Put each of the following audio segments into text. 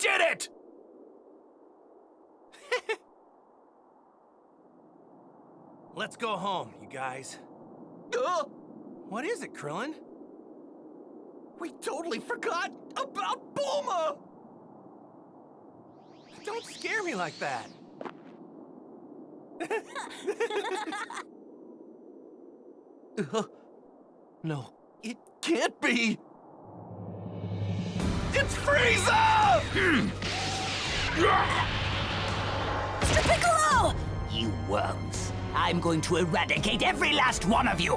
did it! Let's go home, you guys. Uh, What is it, Krillin? we totally forgot about Bulma! Don't scare me like that. Uh, no, it can't be! It's Frieza! Mr. Piccolo! You worms. I'm going to eradicate every last one of you.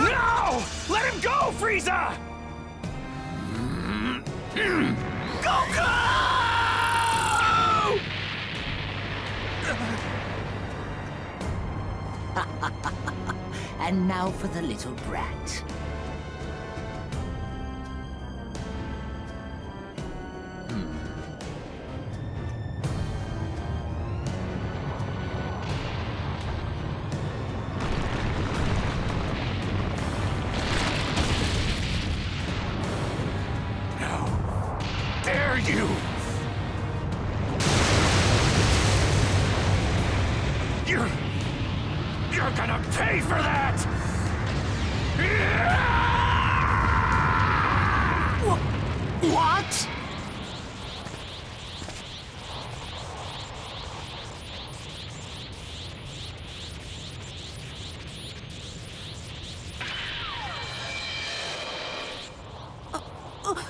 No! Let him go, Frieza! Goku! And now for the little brat. Hmm. Dare you! You're gonna pay for that! What? Uh, uh,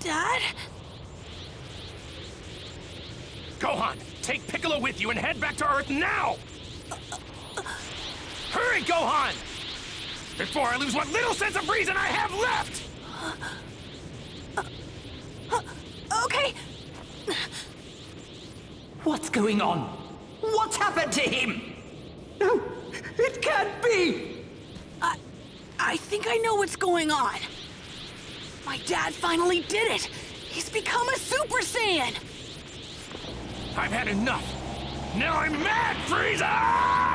Dad? Gohan, take Piccolo with you and head back to Earth now! Gohan! Before I lose what little sense of reason I have left! Okay. What's going on? What's happened to him? No, it can't be! I, I think I know what's going on. My dad finally did it. He's become a Super Saiyan. I've had enough! Now I'm mad, Frieza!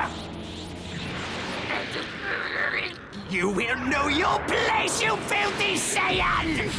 You will know your place, you filthy Saiyan!